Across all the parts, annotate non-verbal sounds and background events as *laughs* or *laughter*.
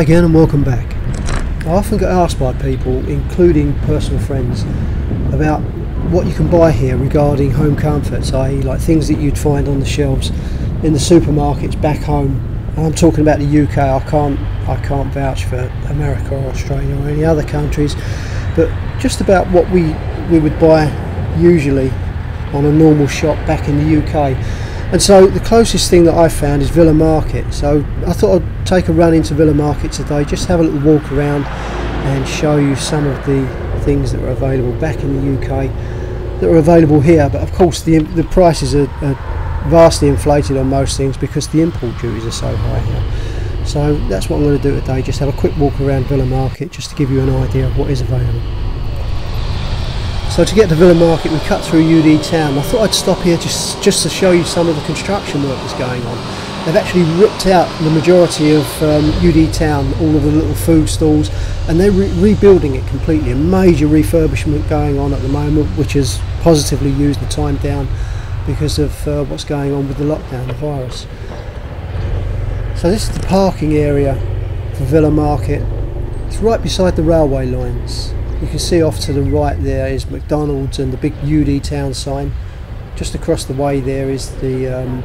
Hi again and welcome back. I often get asked by people, including personal friends, about what you can buy here regarding home comforts, i.e. like things that you'd find on the shelves in the supermarkets back home. And I'm talking about the UK, I can't I can't vouch for America or Australia or any other countries, but just about what we, we would buy usually on a normal shop back in the UK. And so the closest thing that I found is Villa Market. So I thought I'd take a run into Villa Market today, just have a little walk around and show you some of the things that are available back in the UK that are available here. But of course the, the prices are, are vastly inflated on most things because the import duties are so high here. So that's what I'm going to do today, just have a quick walk around Villa Market just to give you an idea of what is available. So to get to Villa Market we cut through UD Town. I thought I'd stop here just, just to show you some of the construction work that's going on. They've actually ripped out the majority of um, UD Town, all of the little food stalls, and they're re rebuilding it completely. A major refurbishment going on at the moment, which has positively used the time down because of uh, what's going on with the lockdown, the virus. So this is the parking area for Villa Market. It's right beside the railway lines. You can see off to the right there is McDonald's and the big UD town sign. Just across the way there is the um,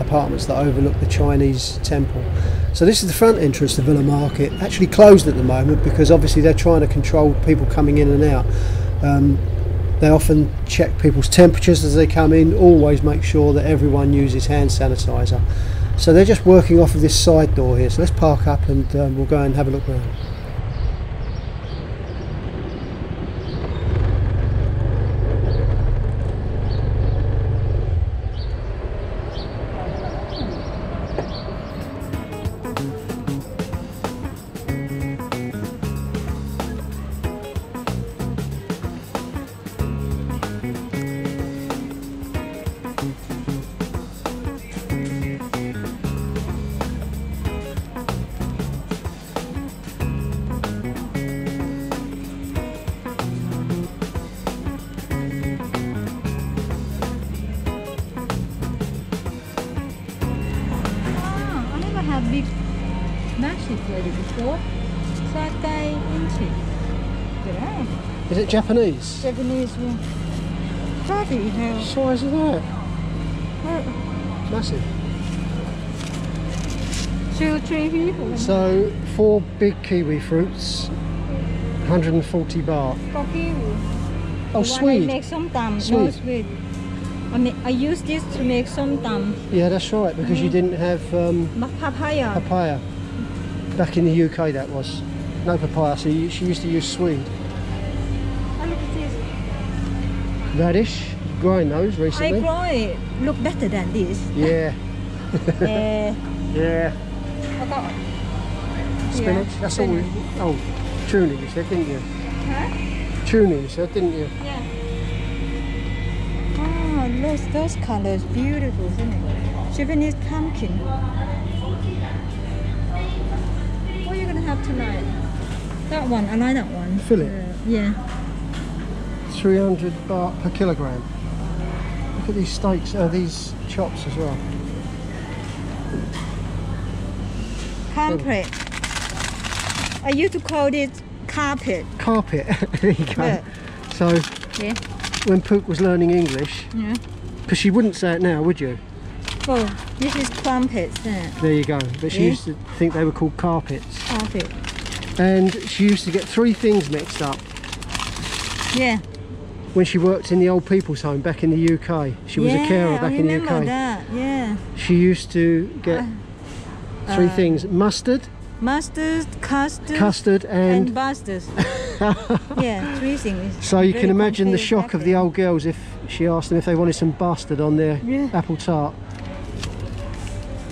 apartments that overlook the Chinese temple. So this is the front entrance to Villa Market, actually closed at the moment because obviously they're trying to control people coming in and out. Um, they often check people's temperatures as they come in, always make sure that everyone uses hand sanitizer. So they're just working off of this side door here. So let's park up and um, we'll go and have a look around. Ready before. Satay inchi. Yeah, Is it Japanese? Japanese one. Bloody hell. size is that? Uh, Massive. Two, three people. So four big kiwi fruits, 140 baht. Coffee. Oh, I sweet. make some tam. No, Sweet. sweet. I, mean, I use this to make some tam. Yeah, that's right, because you didn't have um, Papaya. papaya. Back in the UK that was. No papaya, so she used to use swede. Oh, look at this. Radish, growing those I grow it. Look better than this. *laughs* Yeah, *laughs* uh, yeah. I got Spinach, Yeah, that's all we... spinach. Oh, tuna you said, didn't you? Huh? Tuna you said, didn't you? Yeah. Oh, those those colors, beautiful, isn't it? Japanese pumpkin. Have tonight? That one, I like that one. Fillet? Uh, yeah. 300 baht per kilogram. Look at these steaks, uh, these chops as well. Carpet. I used to call it carpet. Carpet, *laughs* there you go. Yeah. So, Yeah. when Pook was learning English, Yeah. because she wouldn't say it now, would you? Oh, this is crumpet. Yeah. There you go. But she Yeah. used to think they were called carpets. Carpet. And she used to get three things mixed up Yeah. when she worked in the old people's home back in the UK. She was yeah, a carer back I in the remember UK. that. Yeah. She used to get three uh, things mustard, Mustard, custard, custard, and, and. busters. *laughs* yeah, three things. so you can imagine the shock of the old girls if she asked them if they wanted some bastard on their Yeah. apple tart.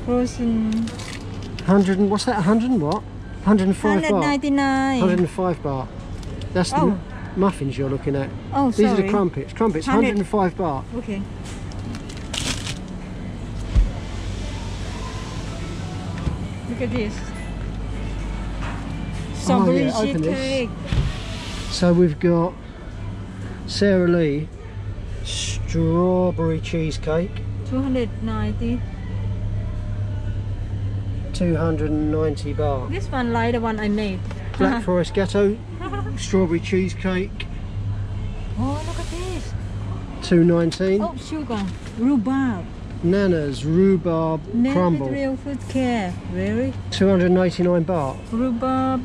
Frozen 100 and what's that? 100 and what? 105 baht. 199. 105 baht. That's the Oh. m- muffins you're looking at. Oh, These sorry. are the crumpets. Crumpets, 100 105 baht. Okay. Look at this. Strawberry oh, yeah, open this. So we've got Sara Lee strawberry cheesecake, 290. 290 baht. This one like the one I made. Black *laughs* Forest Gateau, strawberry cheesecake, oh, look at this. 219. Oh, sugar. Rhubarb. Nana's rhubarb crumble, real food care. Really? 289 baht. Rhubarb.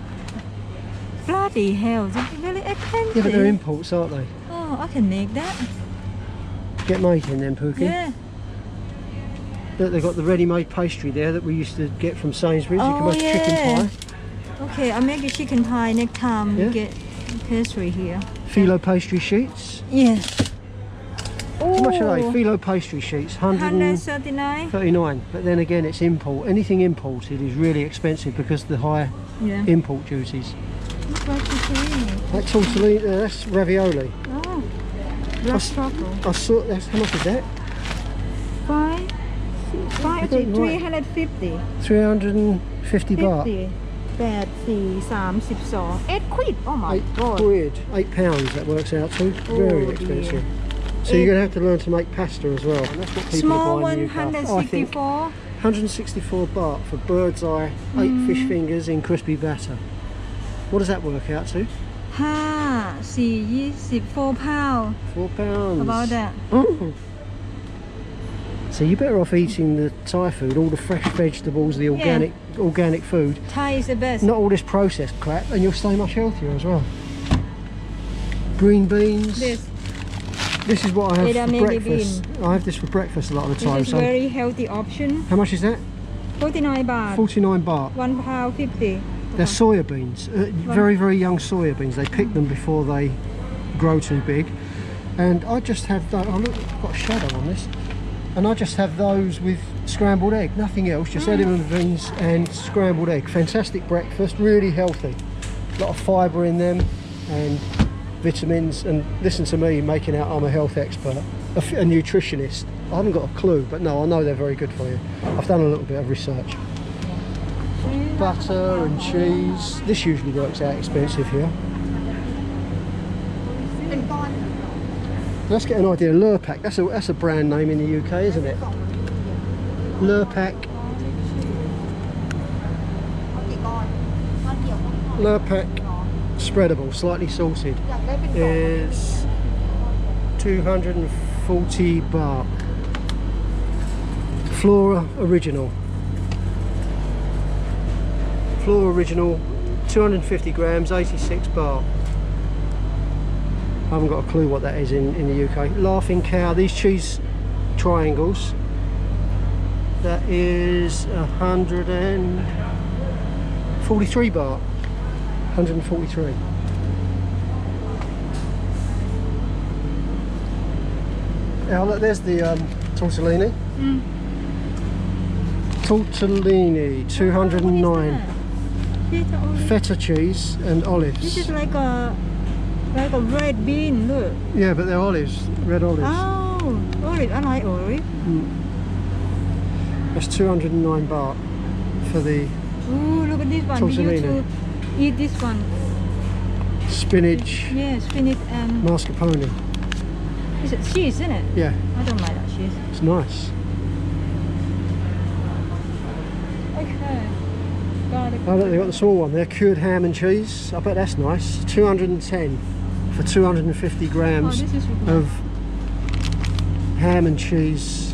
Bloody hell. It's really expensive. Yeah, but they're imports, aren't they? Oh, I can make that. Get making then, Pookie. Yeah. Look, they've got the ready-made pastry there that we used to get from Sainsbury's. Oh, you can Oh, make yeah. chicken pie. Okay, I'll make a chicken pie next time Yeah. we get pastry here. Phyllo pastry sheets. Yes. How much are they? Ooh, Phyllo pastry sheets, 139. 139. But then again, it's import. Anything imported is really expensive because of the high Yeah. import duties. Look what you. That tortellini, uh, that's ravioli. Oh. Truffle. I saw, that's, how much is that? Five. Five. I don't know. 350. 350 baht. 50. 8 4 32 8 quid oh my Eight god quid, eight pounds that works out to. Very Oh, expensive. dear. So you're going to have to learn to make pasta as well. And that's what people small are one buying in Newcastle. Oh, 164 164 baht for Birds Eye, eight Mm. fish fingers in crispy batter. What does that work out to? 5 4 pound Four pounds. about that Oh. So you're better off eating the Thai food, all the fresh vegetables, the organic organic food, Thai is the best not all this processed crap, and you'll stay much healthier as well. Green beans. this This is what I have Eda for breakfast. I have this for breakfast a lot of the time. this is So very healthy option how much is that? 49 baht 49 baht. 1 pound 50 They're soya beans, uh, very very young soya beans. They pick them before they grow too big, and I just have those. Oh look, I've got a shadow on this, and I just have those with scrambled egg, nothing else, just mm. edamame beans and scrambled egg. Fantastic breakfast, really healthy. A lot of fibre in them, and vitamins. And listen to me making out I'm a health expert, a nutritionist. I haven't got a clue, but no, I know they're very good for you. I've done a little bit of research butter and cheese. This usually works out expensive here. Let's get an idea. Lurpak, that's a that's a brand name in the UK, isn't it? Lurpak. Lurpak spreadable, slightly salted, is 240 baht. Flora original. Flora original, 250 grams, 86 baht. I haven't got a clue what that is in, in the UK. Laughing Cow, these cheese triangles, that is 143 baht. 143. Now look, there's the um, tortellini. Tortellini, 209. Feta. Feta cheese and olives. This is like a like a red bean. Look. Yeah, but they're olives, red olives. Oh, olive. I like olive. Mm. That's 209 baht for the Ooh, look at this one. We used Tortellini. to eat this one. spinach Yes, spinach and mascarpone. is it cheese, isn't it? Yeah, I don't like that cheese. it's nice. Okay. Garlic. Oh, look, they've got the small one there, cured ham and cheese. I bet that's nice. 210 for 250 Oh, grams good. of ham and cheese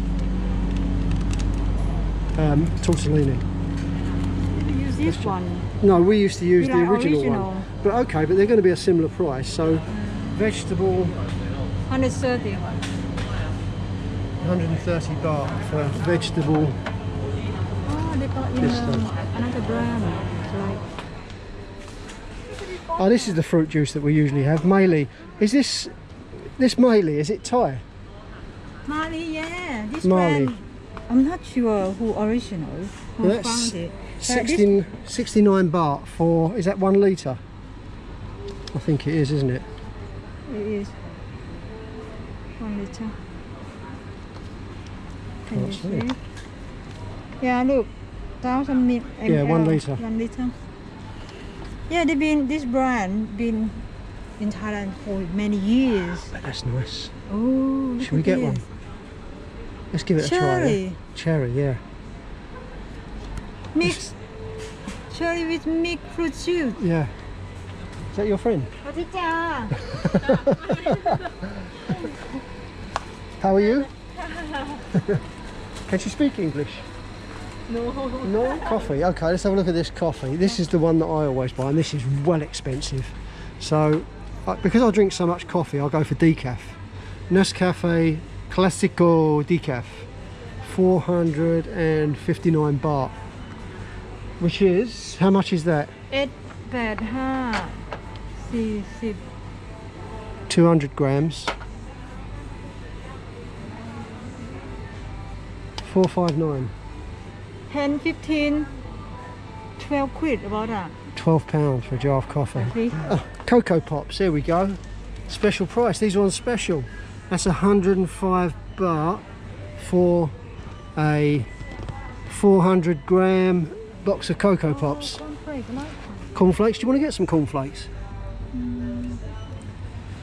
um, tortellini. use this one. No, we used to use You the like original, original? one. But okay, but they're going to be a similar price. So vegetable 130. 130 baht for vegetable. Oh, they got This um, another brand. Oh, this is the fruit juice that we usually have. Meili. Is this this Meili? Is it Thai? Malee, yeah. This Malee. brand, I'm not sure who original, who That's found it. But this- 16, 69 baht for is that one litre? I think it is, isn't it? It is one liter. Can oh, you see. Yeah, look, thousand mil. Yeah, one litre. One liter. Yeah, they've been this brand been in Thailand for many years. But that's nice. Oh, should we get this. one? Let's give it cherry. a try. Yeah. Cherry, yeah. Mix it's... cherry with mixed fruit juice. Yeah. Is that your friend? *laughs* How are you? *laughs* Can she speak English? No. No? Coffee. Okay, let's have a look at this coffee. This is the one that I always buy, and this is well expensive. So, uh, because I drink so much coffee, I'll go for decaf. Nescafe Classico decaf. 459 baht. Which is, how much is that? 8 huh? 40. 200 grams. 459. 10, 15, 12 quid about that. 12 pounds for a jar of coffee. Oh, Cocoa Pops, here we go. Special price, these are on special. That's 105 baht for a 400 gram box of Cocoa oh, Pops. Cornflakes, cornflakes, do you want to get some mm, cornflakes?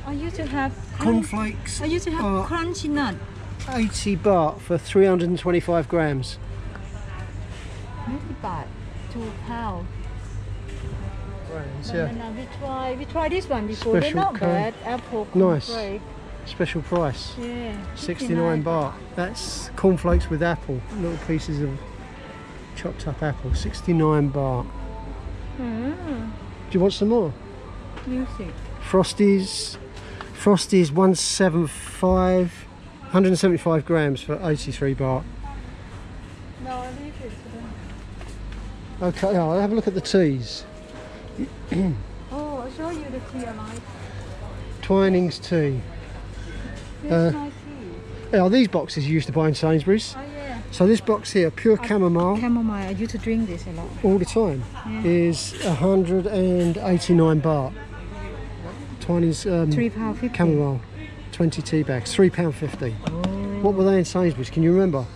I used to have... Cornflakes? I used to have crunchy nut. 80 baht for 325 grams. 20 baht 2 pound and yeah. then, uh, we try we try this one before Special they're not bad apple Nice. Special price. yeah 69 baht. That's cornflakes with apple, little pieces of chopped up apple. 69 baht. mm. Do you want some more? music Frosties. Frosties 175, 175 grams for 83 baht. no I leave it to them. Okay, I'll have a look at the teas. oh I'll show you the tea I like Twinings tea. here's Uh, my tea Yeah, these boxes you used to buy in Sainsbury's. oh yeah So this box here, pure chamomile, chamomile I used to drink this a lot all the time, Yeah. is 189 baht. Twinings um, 3 pound 50 chamomile, 20 tea bags, £3.50. Oh. What were they in Sainsbury's? Can you remember?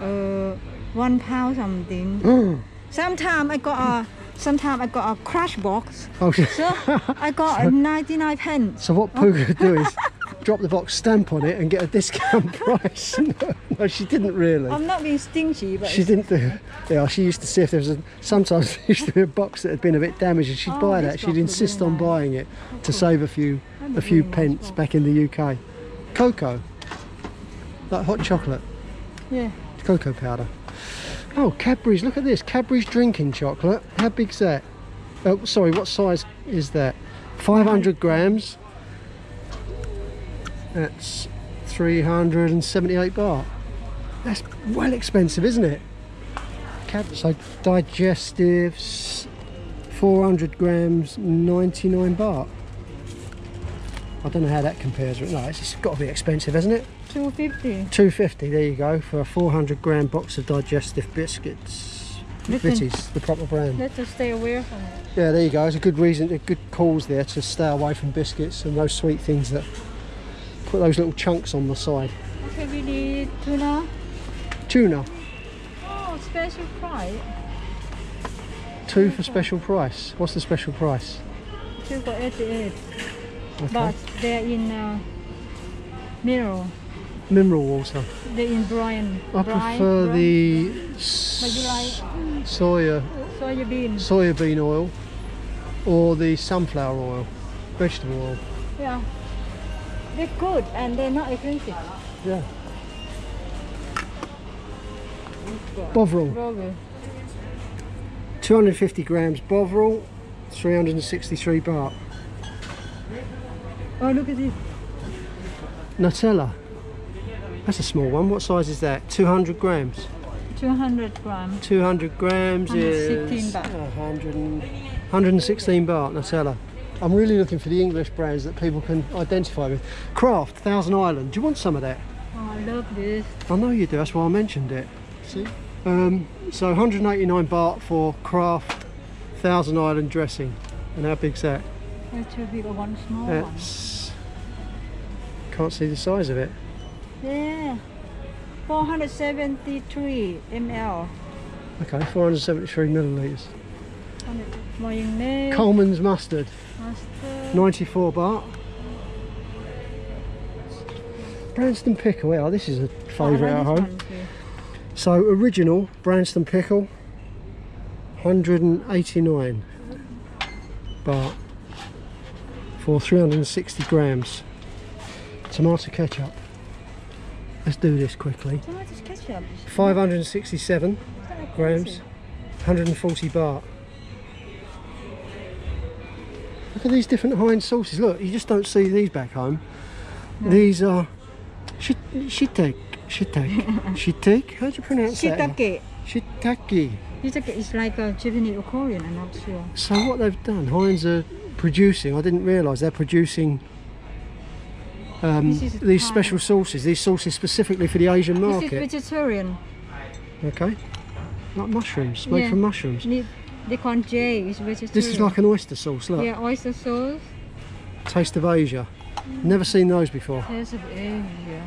uh, one pound something. *gasps* *laughs* Sometime I got a, sometime I got a crash box. oh, So I got *laughs* a 99 pence. So what Pooh could do is drop the box stamp on it and get a discount *laughs* price. *laughs* no, she didn't really. I'm not being stingy, but She didn't do. Yeah, she used to see if there was a. Sometimes there used to be a box that had been a bit damaged, and she'd Oh, buy that. She'd insist on nice. buying it to save a few, a few really nice pence box. back in the UK. Cocoa, like hot chocolate, yeah. cocoa powder. Oh, Cadbury's! Look at this, Cadbury's drinking chocolate. How big's that? Oh, sorry, what size is that? 500 grams. That's 378 baht. That's well expensive, isn't it? Cad- So digestives, 400 grams, 99 baht. I don't know how that compares. but No, it's got to be expensive, hasn't it? 250. 250. There you go for a 400 gram box of digestive biscuits. Bitties, the proper brand. Let's stay away from it. Yeah, there you go. It's a good reason, a good cause there to stay away from biscuits and those sweet things that put those little chunks on the side. Okay, we need tuna. Tuna, Oh, special price. two for special price. What's the special price? Two for 88. Okay. But they're in uh, mineral. Mineral water. They're in brine. I brine, prefer brine. the But you s- like soya, soya bean. soya bean oil or the sunflower oil, vegetable oil. Yeah. They're good and they're not expensive. Yeah. Bovril, Probably. 250 grams. Bovril, 363 baht. Oh, look at this. Nutella. That's a small one. What size is that? 200 grams. 200 grams. 200 grams 116 is baht. 100 and- 116 baht Nutella. I'm really looking for the English brands that people can identify with. Kraft, Thousand Island. Do you want some of that? Oh, I love this. I know you do. That's why I mentioned it. See? Um, so 189 baht for Kraft Thousand Island dressing. And how big's that? That's too big or one small uh, one. Can't see the size of it. Yeah. 473 ml. Okay, 473 millilitres. Colman's mustard, Mustard. 94 baht. Branston pickle, yeah, this is a Oh, favourite at home. So original Branston pickle, 189 baht for 360 grams. Tomato ketchup. Let's do this quickly. Tomato ketchup. 567 grams, 140 baht. Look at these different Heinz sauces. Look, you just don't see these back home. These are shit, shiitake, shiitake, *laughs* shiitake. How do you pronounce that? Shiitake. Shiitake. Shiitake is like a Japanese or Korean, I'm not sure. So what they've done, Heinz are producing. I didn't realise they're producing um, these special sauces. These sauces specifically for the Asian market. This is vegetarian. Okay, like mushrooms, made Yeah. from mushrooms. They call J is vegetarian. This is like an oyster sauce. Look, yeah, oyster sauce. taste of Asia. Never seen those before. Taste of Asia.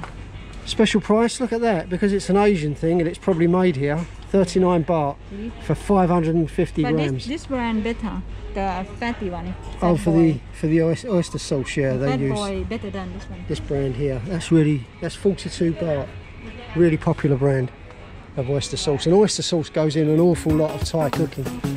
Special price. Look at that because it's an Asian thing and it's probably made here. 39 baht for 550 But grams. this, this brand better, the fatty one. oh, for boy. the for the oyster sauce, yeah, The they use boy better than this one. this brand here. That's really that's 42 baht. Really popular brand of oyster sauce. And oyster sauce goes in an awful lot of Thai cooking.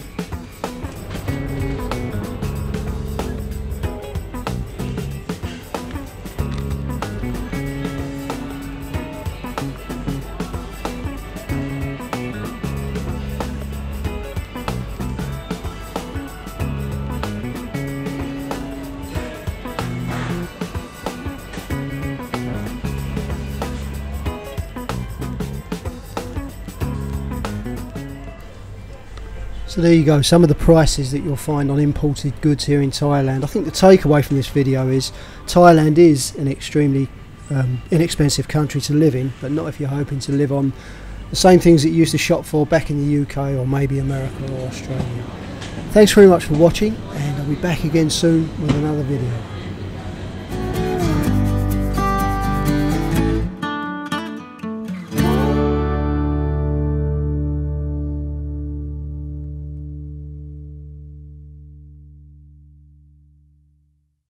There you go, some of the prices that you'll find on imported goods here in Thailand. I think the takeaway from this video is Thailand is an extremely um, inexpensive country to live in, but not if you're hoping to live on the same things that you used to shop for back in the UK or maybe America or Australia. Thanks very much for watching and I'll be back again soon with another video.